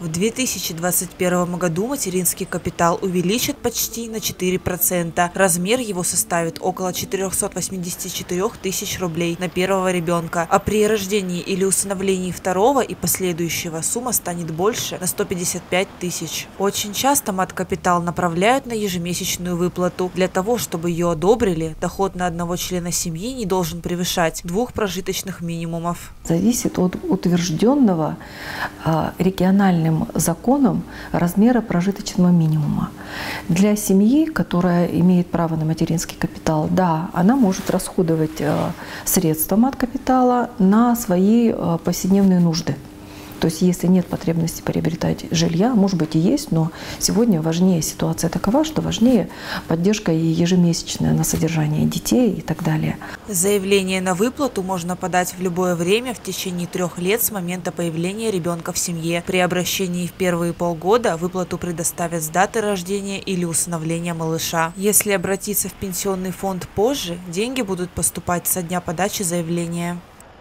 В 2021 году материнский капитал увеличат почти на 4%. Размер его составит около 484 тысяч рублей на первого ребенка. А при рождении или усыновлении второго и последующего сумма станет больше на 155 тысяч. Очень часто мат-капитал направляют на ежемесячную выплату. Для того, чтобы ее одобрили, доход на одного члена семьи не должен превышать двух прожиточных минимумов. Зависит от утвержденного а, региональным законом размера прожиточного минимума. Для семьи, которая имеет право на материнский капитал, да, она может расходовать а, средства от капитала на свои а, повседневные нужды. То есть если нет потребности приобретать жилья, может быть и есть, но сегодня важнее ситуация такова, что важнее поддержка и ежемесячная на содержание детей и так далее. Заявление на выплату можно подать в любое время в течение трех лет с момента появления ребенка в семье. При обращении в первые полгода выплату предоставят с даты рождения или усыновления малыша. Если обратиться в пенсионный фонд позже, деньги будут поступать со дня подачи заявления.